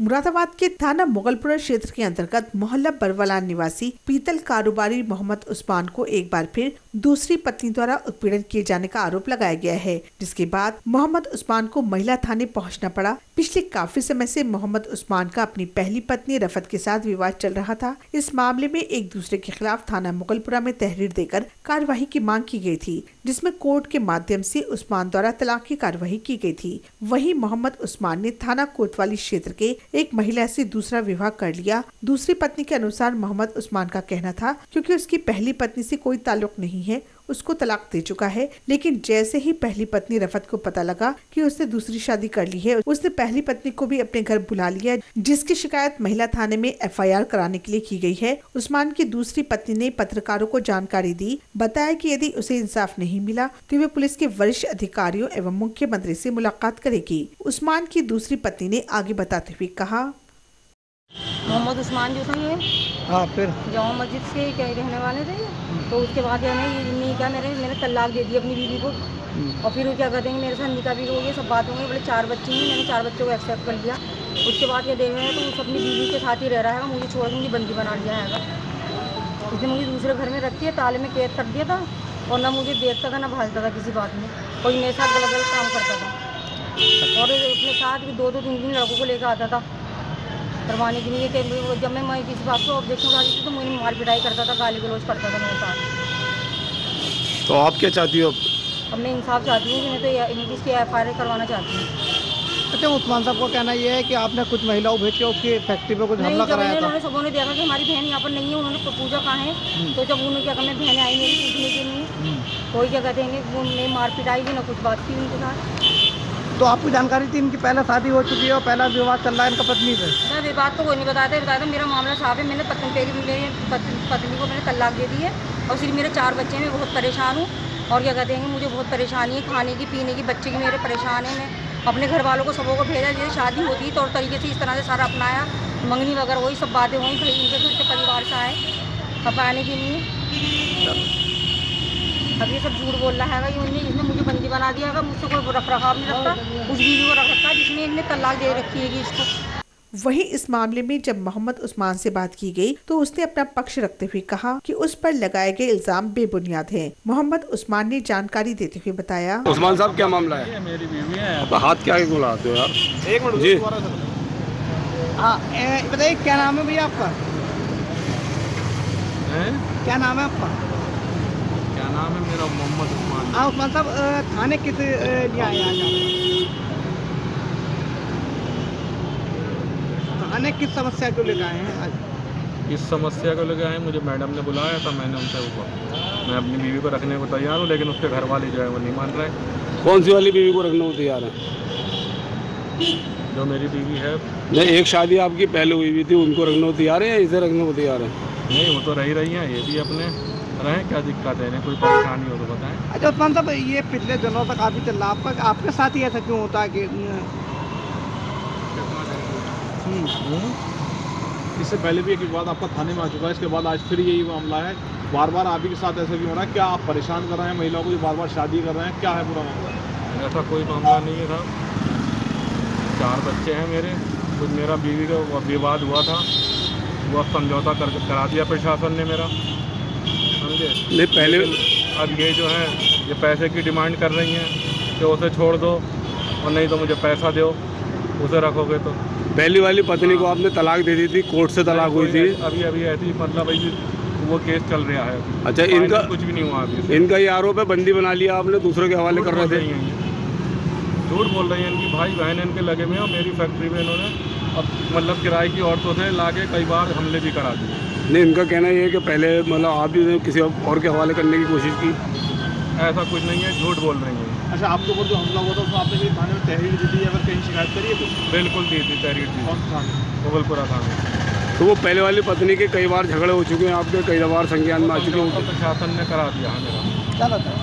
मुरादाबाद के थाना मुगलपुरा क्षेत्र के अंतर्गत मोहल्ला बरवालान निवासी पीतल कारोबारी मोहम्मद उस्मान को एक बार फिर दूसरी पत्नी द्वारा उत्पीड़न किए जाने का आरोप लगाया गया है, जिसके बाद मोहम्मद उस्मान को महिला थाने पहुँचना पड़ा। पिछले काफ़ी समय से मोहम्मद उस्मान का अपनी पहली पत्नी रफत के साथ विवाद चल रहा था। इस मामले में एक दूसरे के खिलाफ थाना मुगलपुरा में तहरीर देकर कार्यवाही की मांग की गई थी, जिसमें कोर्ट के माध्यम से उस्मान द्वारा तलाक की कार्यवाही की गई थी। वहीं मोहम्मद उस्मान ने थाना कोतवाली क्षेत्र के एक महिला से दूसरा विवाह कर लिया। दूसरी पत्नी के अनुसार मोहम्मद उस्मान का कहना था, क्योंकि उसकी पहली पत्नी से कोई ताल्लुक नहीं है। उसको तलाक दे चुका है। लेकिन जैसे ही पहली पत्नी रफत को पता लगा कि उसने दूसरी शादी कर ली है, उसने पहली पत्नी को भी अपने घर बुला लिया जिसकी शिकायत महिला थाने में एफआईआर कराने के लिए की गई है। उस्मान की दूसरी पत्नी ने पत्रकारों को जानकारी दी, बताया कि यदि उसे इंसाफ नहीं मिला तो वे पुलिस के वरिष्ठ अधिकारियों एवं मुख्यमंत्री से मुलाकात करेगी। उस्मान की दूसरी पत्नी ने आगे बताते हुए कहा, मोहम्मद उस्मान जो थे हाँ फिर? जामा मस्जिद से क्या रहने वाले थे तो उसके बाद है ये नहीं क्या मेरे मैंने तलाक दे दी अपनी बीवी को। और फिर वो क्या कहते हैं मेरे साथ निकाह भी हो गई सब बात होंगी बोले चार बच्चे हैं मैंने चार बच्चों को एक्सेप्ट कर लिया। उसके बाद ये देख रहे हैं तो उस अपनी बीवी के साथ ही रह रहा है मुझे छोड़ मुझे बंदी बना लिया है उसने मुझे दूसरे घर में रखी है ताले में कैद कर दिया था और ना मुझे देखता था ना भाजता था किसी बात में। कोई मेरे साथ गलत गलत काम करता था। और अपने साथ भी दो दो तीन तीन लड़कों को लेकर आता था। करवाने के लिए कि जब मैं मैं किसी बात को ऑब्जेक्शन उठाती थी तो मुझे मार पिटाई करता था गाली गलौज करता था मेरे साथ। तो आप क्या चाहती हो? अब मैं इंसाफ चाहती हूँ कि मैं तो ये- इसकी एफ़ आई करवाना चाहती हूँ। अच्छा उस्मान साहब को कहना यह है कि आपने कुछ महिलाओं भेज के उसकी फैक्ट्री पे कुछ हमला कराया था? उन्होंने सबों ने देखा कि हमारी बहन यहाँ पर नहीं है उन्होंने पूजा कहा है तो जब उन्होंने क्या करना बहनें आई मेरी पूछने के लिए कोई क्या कहते हैं कि उन्होंने मार पिटाई भी ना कुछ बात की उनके साथ। तो आपको जानकारी थी इनकी पहले शादी हो चुकी है और पहला विवाह चल रहा है इनका पत्नी से? ये बात तो कोई नहीं बताते बताया था मेरा मामला साफ़ है मैंने पत्नी मेरी मेरी पत्नी पत्नी को मैंने तलाक दे दी है और सिर्फ़ मेरे चार बच्चे हैं मैं बहुत परेशान हूँ। और क्या कहते हैं मुझे बहुत परेशानी है खाने की पीने की बच्चे की मेरे परेशान है मैं अपने घर वालों को सबों को भेजा जैसे शादी होती है तौर तरीके से इस तरह से सारा अपनाया मंगनी वगैरह वही सब बातें हुई फिर इनके घर के परिवार से आए अब आने के लिए। अब ये सब झूठ बोल रहा है कि उन्हें इसने मुझे बंदी बना दिया है मुझसे कोई रख रखाव नहीं रखता उस बीवी को रख रखा है जिसने इनने तलाक दे रखी है इसको। वहीं इस मामले में जब मोहम्मद उस्मान से बात की गई तो उसने अपना पक्ष रखते हुए कहा कि उस पर लगाए गए इल्ज़ाम बेबुनियाद हैं। मोहम्मद उस्मान ने जानकारी देते हुए बताया। उस्मान साहब क्या मामला है? मेरी बीवी है हाथ क्या बुलाते हो यार। एक मिनट जी। हाँ बताइए क्या नाम है भैया आपका? क्या नाम है आपका? नाम है मेरा मोहम्मद उस्मान। हाँ उस्मान साहब थाने किस लिए आए आज आप? थाने किस समस्या को लेकर आए हैं आज? इस समस्या को लेकर आए मुझे मैडम ने बुलाया था मैंने उनसे वो मैं अपनी बीवी को रखने को तैयार हूँ लेकिन उसके घर वाले जो है वो नहीं मान रहे। कौन सी वाली बीवी को रखने को तैयार है? जो मेरी बीवी है। नहीं एक शादी आपकी पहले हुई हुई थी उनको रखने को तैयार है या इसे रखने को तैयार है? नहीं वो तो रही रही हैं ये भी अपने। रहें क्या दिक्कत है? कोई परेशानी हो तो बताएँ। अच्छा उस्मान साहब ये पिछले दिनों तक काफ़ी चल रहा है आपका आपके साथ ही ऐसा क्यों होता है कि हम्म, इससे पहले भी एक विवाद आपका थाने में आ चुका है इसके बाद आज फिर यही मामला है। बार बार आप ही के साथ ऐसा क्यों हो रहा है? क्या आप परेशान कर रहे हैं? महिलाओं को जो बार बार शादी कर रहे हैं? क्या है पूरा मामला? ऐसा कोई मामला नहीं है साहब। चार बच्चे हैं मेरे। कुछ मेरा बीवी का विवाद हुआ था। वो अब समझौता कर करा दिया प्रशासन ने मेरा। समझे? नहीं पहले अब ये जो है ये पैसे की डिमांड कर रही हैं कि उसे छोड़ दो और नहीं तो मुझे पैसा दो उसे रखोगे तो। पहली वाली पत्नी को आपने तलाक दे दी थी कोर्ट से तलाक हुई थी। अभी अभी ऐसी मतलब वो केस चल रहा है। अच्छा, इनका- कुछ भी नहीं हुआ अभी इनका ये आरोप है बंदी बना लिया आपने दूसरों के हवाले कर रहे थे। हैं झूठ बोल रही हैं इनकी भाई बहन इनके लगे हुए हैं और मेरी फैक्ट्री में इन्होंने अब मतलब किराए की औरतों से ला कई बार हमले भी करा दिए। नहीं इनका कहना ये है कि पहले मतलब आप भी किसी और के हवाले करने की कोशिश की। ऐसा कुछ नहीं है झूठ बोल रही हैं। अच्छा आपके ऊपर जो हमला हुआ था उसमें आपने कहीं थाने में तहरीर दी थी अगर कहीं शिकायत करी है कुछ? बिल्कुल दी थी तहरीर दी कौन सा थाने? मुगलपुरा थाने। तो वो पहले वाली पत्नी के कई बार झगड़े हो चुके हैं आपके कई बार संज्ञान में आ चुके हैं। प्रशासन ने करा दिया मेरा चलो चलो